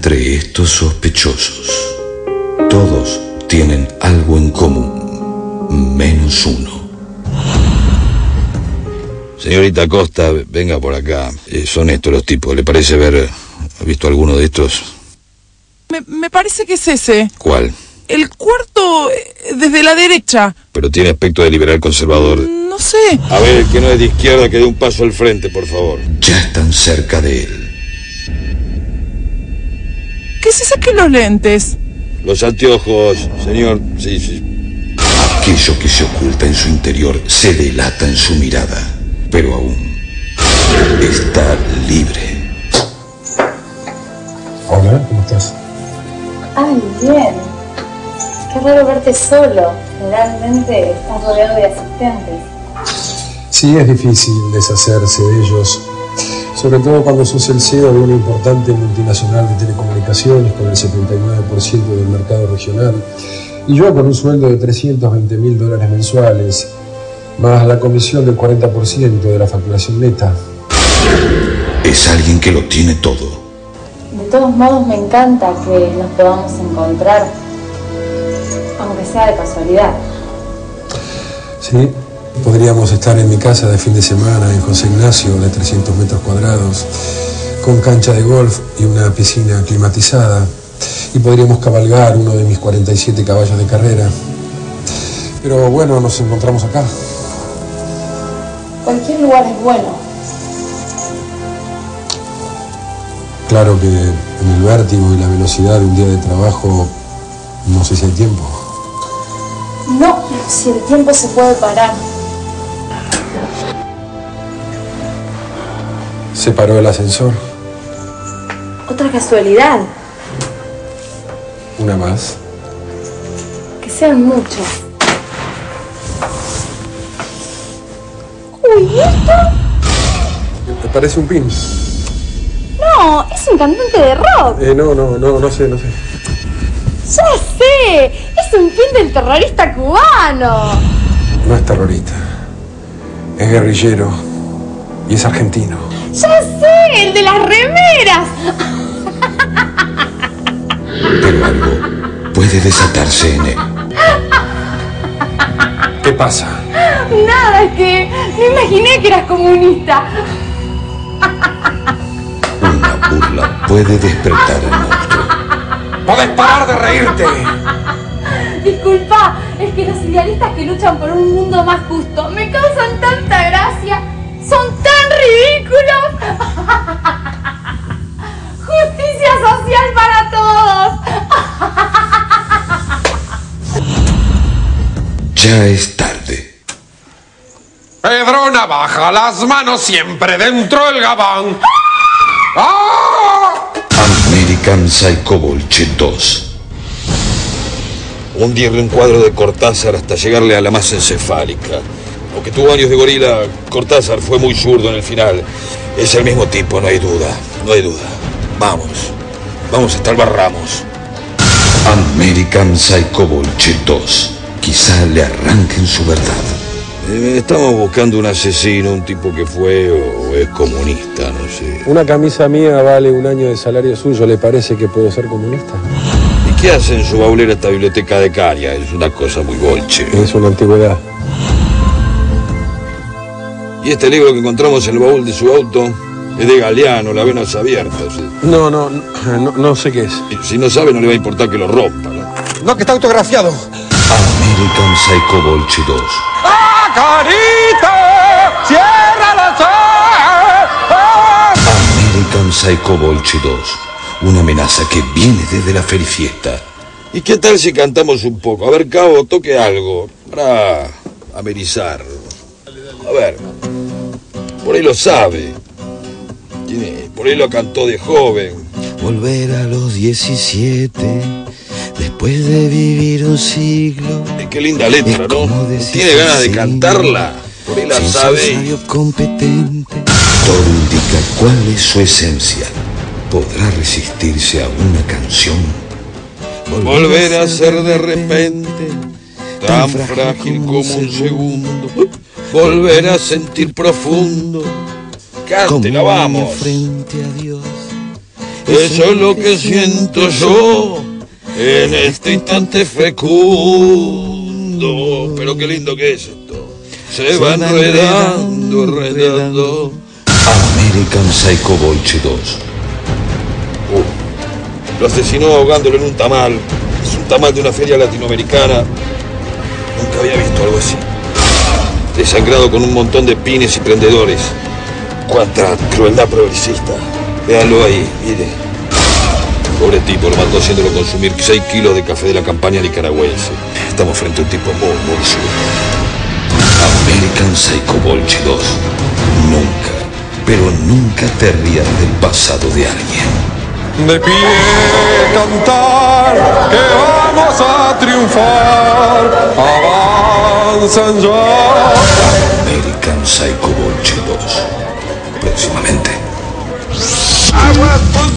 entre estos sospechosos. Todos tienen algo en común, menos uno. Señorita Costa, venga por acá. Eh, son estos los tipos. ¿Le parece haber visto alguno de estos? Me, me parece que es ese. ¿Cuál? El cuarto eh, desde la derecha. Pero tiene aspecto de liberal conservador. No sé. A ver, que no es de izquierda, que dé un paso al frente, por favor. Ya están cerca de él. Que se saque los lentes. Los anteojos, señor. Sí, sí. Aquello que se oculta en su interior se delata en su mirada, pero aún está libre. Hola, ¿cómo estás? Ay, bien. Qué raro verte solo. Generalmente estás rodeado de asistentes. Sí, es difícil deshacerse de ellos, sobre todo cuando sos el CEO de una importante multinacional de telecomunicaciones con el 79% del mercado regional y yo con un sueldo de 320 mil dólares mensuales, más la comisión del 40% de la facturación neta. Es alguien que lo tiene todo. De todos modos, me encanta que nos podamos encontrar, aunque sea de casualidad. Sí, podríamos estar en mi casa de fin de semana en José Ignacio, de 300 metros cuadrados, con cancha de golf y una piscina climatizada. Y podríamos cabalgar uno de mis 47 caballos de carrera. Pero bueno, nos encontramos acá. Cualquier lugar es bueno. Claro que en el vértigo y la velocidad de un día de trabajo, no sé si hay tiempo. No, si el tiempo se puede parar. Se paró el ascensor. Otra casualidad. Una más. Que sean muchos. Uy, ¿y esto? ¿Te parece un pin? No, es un cantante de rock. Eh, no, no, no, no sé, no sé. Ya sé, es un pin del terrorista cubano. No es terrorista. Es guerrillero. Y es argentino. Ya sé, el de las remeras. Pero algo puede desatarse en él. ¿Qué pasa? Nada, es que me imaginé que eras comunista. Una burla puede despertar al monstruo. ¡Podés parar de reírte! Disculpa, es que los idealistas que luchan por un mundo más justo me causan tanta gracia. Son tan ridículos. Justicia social para todos. Ya es tarde. Pedro Navaja, las manos siempre dentro del gabán. ¡Ah! American Psycho Bolche 2. Un día un cuadro de Cortázar hasta llegarle a la masa encefálica. Aunque tuvo años de gorila, Cortázar fue muy zurdo en el final. Es el mismo tipo, no hay duda, no hay duda. Vamos, vamos hasta el Ramos. American Psycho Bolche 2. Quizá le arranquen su verdad. Eh, estamos buscando un asesino, un tipo que fue o es comunista, no sé. Una camisa mía vale un año de salario suyo. ¿Le parece que puedo ser comunista? ¿Y qué hace en su baulera esta biblioteca de Caria? Es una cosa muy bolche. Es una antigüedad. Y este libro que encontramos en el baúl de su auto es de Galeano, las venas abiertas. No, no, no, no sé qué es. Y Si no sabe, no le va a importar que lo rompa. ¿no? No, que está autografiado. American Psycho Bolche 2. ¡Ah, carita! ¡Cierra los ojos! American Psycho Bolche 2. Una amenaza que viene desde la ferifiesta. ¿Y qué tal si cantamos un poco? A ver, Cabo, toque algo para amenizar. A ver, por ahí lo sabe. Por ahí lo cantó de joven. Volver a los 17, después de vivir un siglo. Qué linda letra, ¿no? ¿Tiene ganas de cantarla? Por ahí la sin sabe. competente. Todo indica cuál es su esencia. ¿Podrá resistirse a una canción? Volver a ser de repente tan frágil como un segundo. Volver a sentir profundo. Cántela, vamos. frente a Dios. Eso es lo que siento yo en este instante fecundo. Pero qué lindo que es esto. Se va enredando, enredando. American Psycho Bolche 2. Uh, lo asesinó ahogándolo en un tamal. Es un tamal de una feria latinoamericana. Nunca había visto algo así. Desangrado con un montón de pines y prendedores. Cuánta crueldad progresista. Véanlo ahí, mire. Pobre tipo, lo mandó haciéndolo consumir 6 kilos de café de la campaña nicaragüense. Estamos frente a un tipo muy, muy. American Psycho Bolche 2. Nunca, pero nunca te rías del pasado de alguien. De pie cantar, que vamos a triunfar. Avanzan ya. American Psycho Bolche 2. Próximamente.